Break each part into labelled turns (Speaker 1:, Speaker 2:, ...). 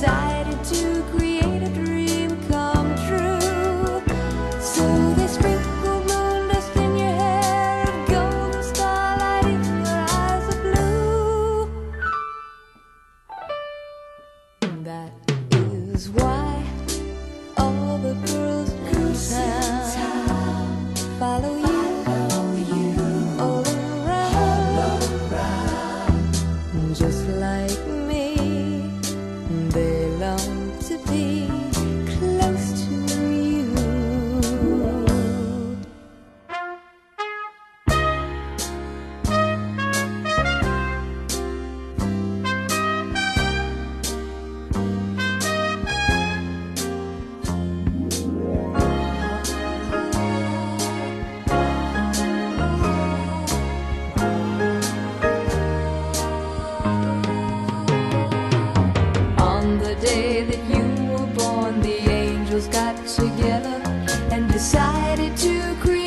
Speaker 1: Decided to create a dream come true. So they sprinkled moon dust in your hair starlight in your eyes of blue. That is Just like and decided to create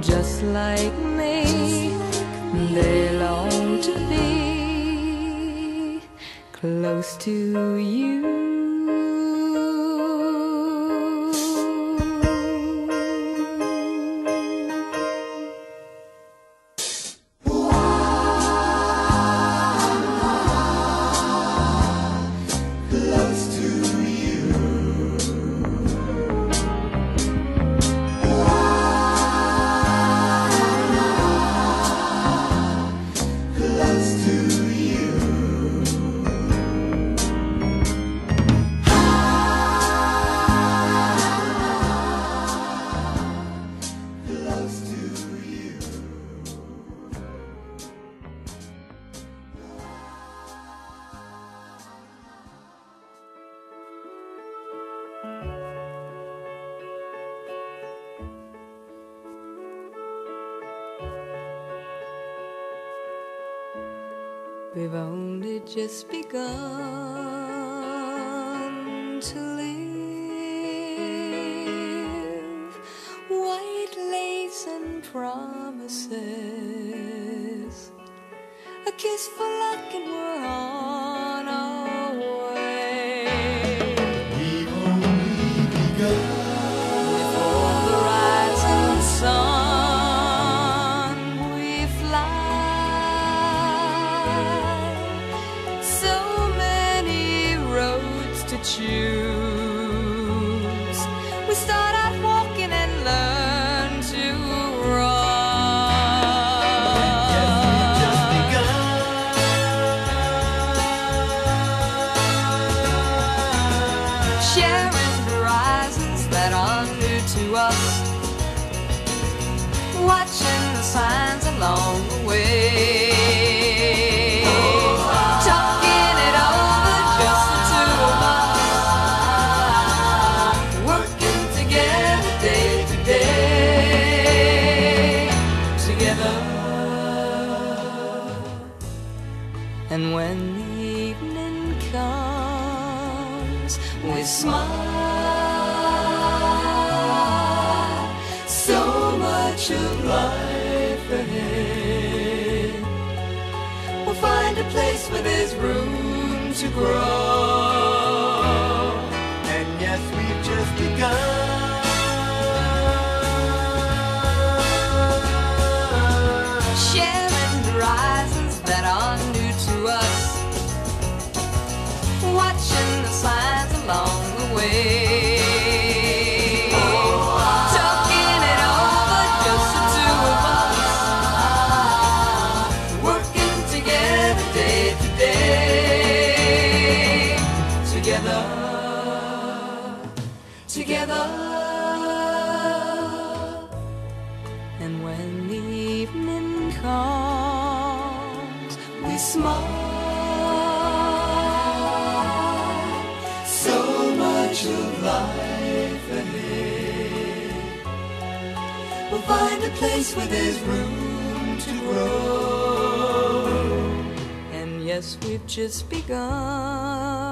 Speaker 1: Just like me, they long to be close to you. We've only just begun to live. White lace and promises. A kiss for luck and we're on roads And when the evening comes, we smile. So much of life ahead. We'll find a place where there's room to grow.
Speaker 2: And yes, we've just begun.
Speaker 1: Along the way. Talking it over, just the two of us. Working together day to day. Together. Together. And when the evening comes, we smile.
Speaker 2: Much of life ahead.
Speaker 1: We'll find a place where there's room to grow. And yes, we've just begun.